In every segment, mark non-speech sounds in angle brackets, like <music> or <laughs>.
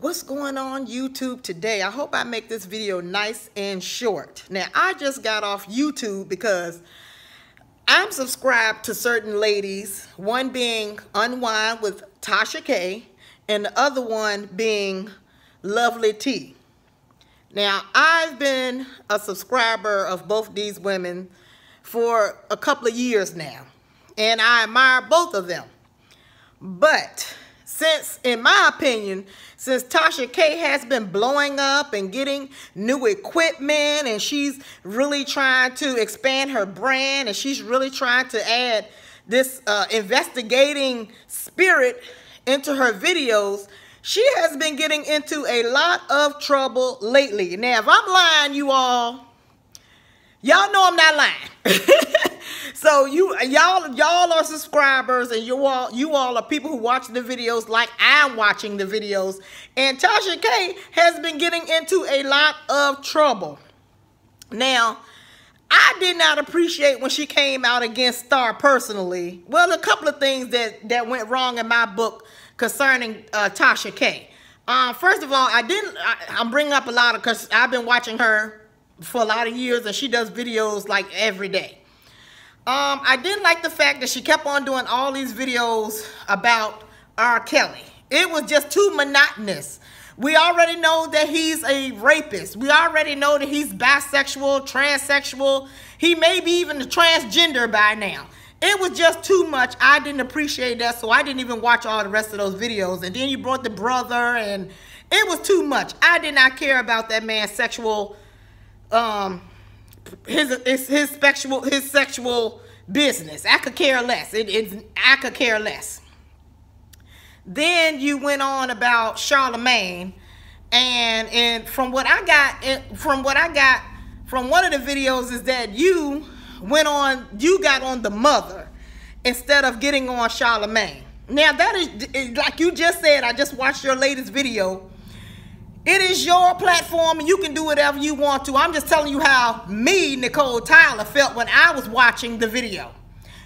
what's going on YouTube today? I hope I make this video nice and short. Now, I just got off YouTube because I'm subscribed to certain ladies, one being Unwine with Tasha K, and the other one being Lovelyti. Now, I've been a subscriber of both these women for a couple of years now, and I admire both of them. But since, in my opinion, since Tasha K has been blowing up and getting new equipment and she's really trying to expand her brand and she's really trying to add this uh, investigating spirit into her videos, she has been getting into a lot of trouble lately. Now, if I'm lying, you all, y'all know I'm not lying. <laughs> So you y'all y'all are subscribers and you all you all are people who watch the videos like I'm watching the videos. And Tasha K has been getting into a lot of trouble. Now, I did not appreciate when she came out against Star personally. Well, a couple of things that that went wrong in my book concerning uh, Tasha K. Um, first of all, I didn't. I, I'm bringing up a lot of because I've been watching her for a lot of years, and she does videos like every day. Um, I didn't like the fact that she kept on doing all these videos about R. Kelly. It was just too monotonous. We already know that he's a rapist. We already know that he's bisexual, transsexual. He may be even a transgender by now. It was just too much. I didn't appreciate that, so I didn't even watch all the rest of those videos. And then you brought the brother, and it was too much. I did not care about that man's sexual um, his his, his sexual his sexual business. I could care less. It, it's I could care less. Then you went on about Charlemagne, and and from what I got from what I got from one of the videos is that you went on you got on the mother instead of getting on Charlemagne. Now that is like you just said. I just watched your latest video it is your platform and you can do whatever you want to. I'm just telling you how me, Nicole Tyler, felt when I was watching the video.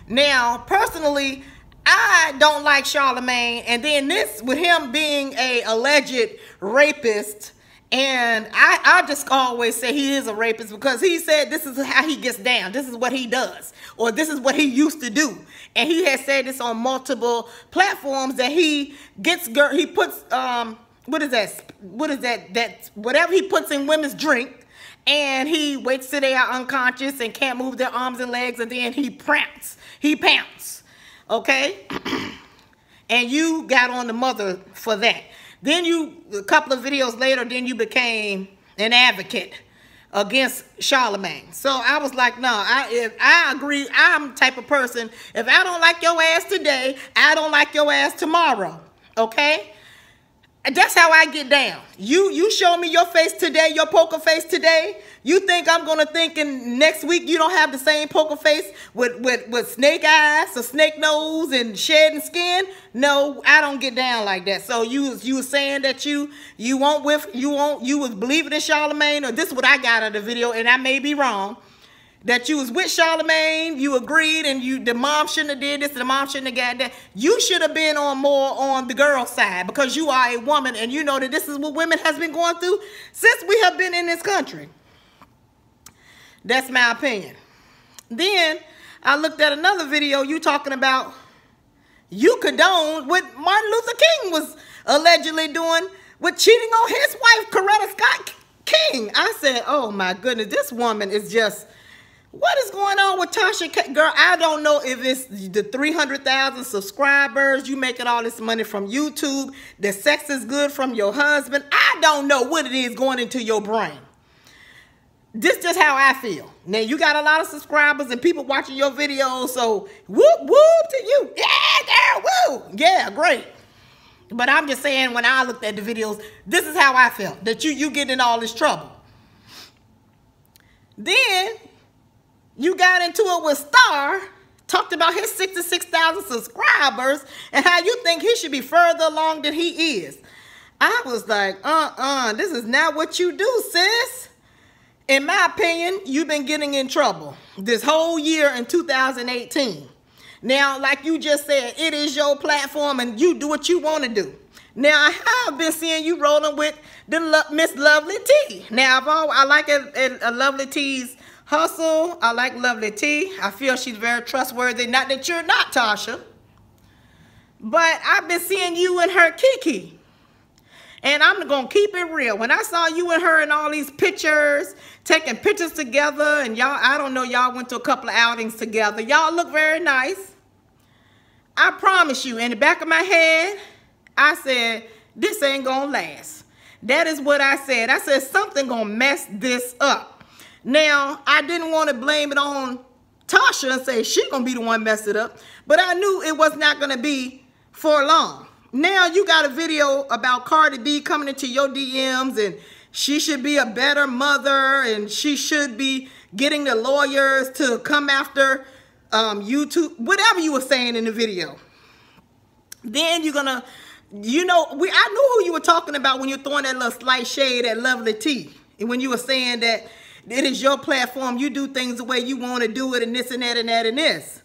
Now, personally, I don't like Charlemagne. And then this, with him being a alleged rapist, and I, I just always say he is a rapist because he said this is how he gets down. This is what he does. Or this is what he used to do. And he has said this on multiple platforms that he gets, he puts, um, what is that? What is that? That whatever he puts in women's drink, and he waits till they are unconscious and can't move their arms and legs, and then he pounce. He pounce. Okay? <clears throat> and you got on the mother for that. Then you, a couple of videos later, then you became an advocate against Charlemagne. So I was like, no, I if I agree, I'm type of person, if I don't like your ass today, I don't like your ass tomorrow. Okay? That's how I get down. You you show me your face today, your poker face today. You think I'm gonna think in next week you don't have the same poker face with with with snake eyes, a snake nose, and shedding skin? No, I don't get down like that. So you you was saying that you you won't with you won't you was believing in Charlemagne, or this is what I got out of the video, and I may be wrong that you was with Charlemagne, you agreed, and you the mom shouldn't have did this, and the mom shouldn't have got that. You should have been on more on the girl side because you are a woman and you know that this is what women has been going through since we have been in this country. That's my opinion. Then I looked at another video you talking about you condoned what Martin Luther King was allegedly doing with cheating on his wife, Coretta Scott King. I said, oh my goodness, this woman is just what is going on with Tasha K? Girl, I don't know if it's the 300,000 subscribers, you making all this money from YouTube, the sex is good from your husband. I don't know what it is going into your brain. This just how I feel. Now, you got a lot of subscribers and people watching your videos, so whoop, whoop to you. Yeah, girl, woo. Yeah, great. But I'm just saying, when I looked at the videos, this is how I felt, that you, you get in all this trouble. Then you got into it with Star, talked about his 66,000 subscribers and how you think he should be further along than he is. I was like, uh-uh, this is not what you do, sis. In my opinion, you've been getting in trouble this whole year in 2018. Now, like you just said, it is your platform and you do what you want to do. Now I have been seeing you rolling with the Lo Miss Lovely T. Now I've all, I like a, a, a Lovelyti's hustle. I like Lovelyti. I feel she's very trustworthy. Not that you're not Tasha, but I've been seeing you and her Kiki. And I'm gonna keep it real. When I saw you and her in all these pictures, taking pictures together, and y'all, I don't know, y'all went to a couple of outings together. Y'all look very nice. I promise you, in the back of my head, I said, this ain't gonna last. That is what I said. I said, something gonna mess this up. Now, I didn't want to blame it on Tasha and say she gonna be the one mess it up, but I knew it was not gonna be for long. Now you got a video about Cardi B coming into your DMs and she should be a better mother and she should be getting the lawyers to come after um, YouTube, whatever you were saying in the video. Then you're gonna, you know, we I knew who you were talking about when you're throwing that little slight shade at Lovelyti. And when you were saying that it is your platform, you do things the way you want to do it and this and that and that and this.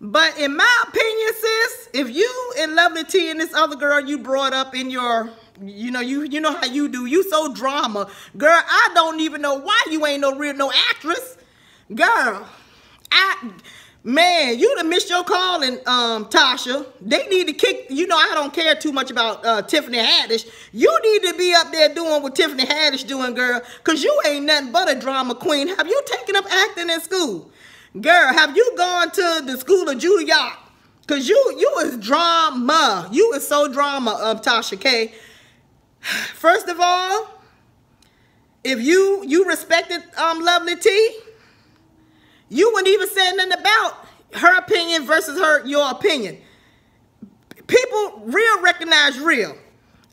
But in my opinion, sis, if you and Lovelyti and this other girl you brought up in your, you know, you you know how you do, you so drama. Girl, I don't even know why you ain't no real no actress. Girl, I man, you done missed your calling, um, Tasha. They need to kick, you know, I don't care too much about uh, Tiffany Haddish. You need to be up there doing what Tiffany Haddish doing, girl, because you ain't nothing but a drama queen. Have you taken up acting in school? Girl, have you gone to the school of Juilliard? Cause you you is drama. You is so drama, um, Tasha K. <sighs> First of all, if you you respected um Lovelyti, you wouldn't even say nothing about her opinion versus her your opinion. People real recognize real.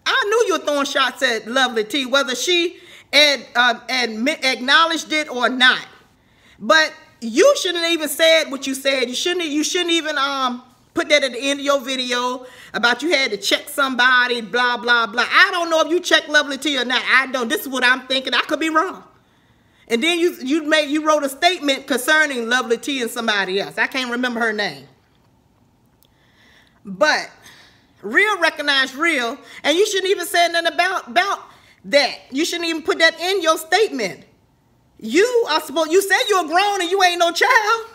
I knew you were throwing shots at Lovelyti, whether she had, uh, admit, acknowledged it or not. But you shouldn't even said what you said. You shouldn't you shouldn't even um put that at the end of your video about you had to check somebody, blah, blah, blah. I don't know if you check Lovelyti or not. I don't. This is what I'm thinking. I could be wrong. And then you you made you wrote a statement concerning Lovelyti and somebody else. I can't remember her name. But real recognize real, and you shouldn't even say nothing about about that. You shouldn't even put that in your statement. You are supposed, you said you're grown and you ain't no child.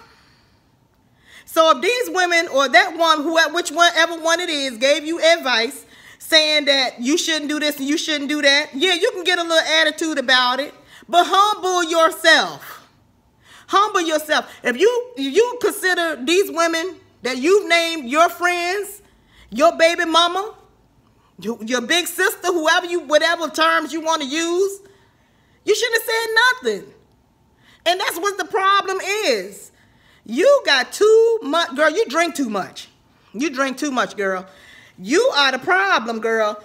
So if these women or that one, whoever, which one, ever one it is, gave you advice saying that you shouldn't do this and you shouldn't do that, yeah, you can get a little attitude about it, but humble yourself. Humble yourself. If you if you consider these women that you've named your friends, your baby mama, your, your big sister, whoever you, whatever terms you want to use, you shouldn't have said nothing. And that's what the problem is. You got too much, girl, you drink too much. You drink too much, girl. You are the problem, girl.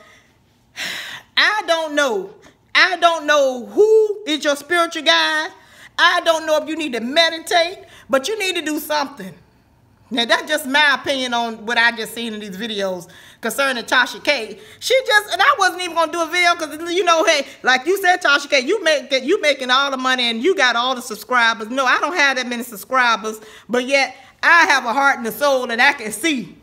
<sighs> I don't know. I don't know who is your spiritual guide. I don't know if you need to meditate, but you need to do something. Now, that's just my opinion on what I just seen in these videos concerning Tasha K. She just, and I wasn't even gonna do a video because you know, hey, like you said, Tasha K, you make that you making all the money and you got all the subscribers. No, I don't have that many subscribers, but yet I have a heart and a soul and I can see.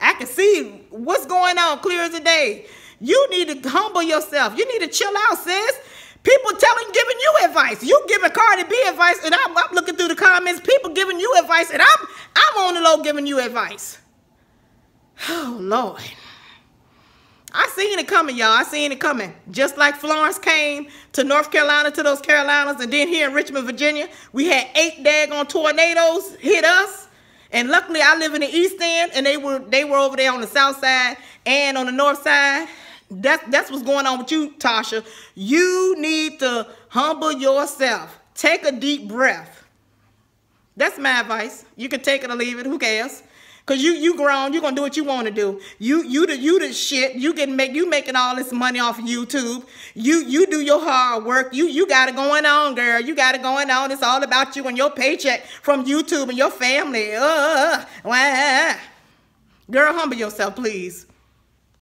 I can see what's going on clear as a day. You need to humble yourself. You need to chill out, sis. People telling, giving you advice. You giving Cardi B advice, and I'm, I'm looking through the comments. People giving you advice, and I'm I'm on the low giving you advice. <sighs> Oh Lord. I seen it coming, y'all. I seen it coming. Just like Florence came to North Carolina, to those Carolinas, and then here in Richmond, Virginia, we had eight daggone tornadoes hit us. And luckily, I live in the East End, and they were they were over there on the South Side and on the North Side. That's, that's what's going on with you, Tasha. You need to humble yourself. Take a deep breath. That's my advice. You can take it or leave it. Who cares? Cause you you grown, You're gonna do what you want to do. You you the you the shit. You can make you making all this money off of YouTube. You you do your hard work. You you got it going on, girl. You got it going on. It's all about you and your paycheck from YouTube and your family. Uh, uh. Girl, humble yourself, please.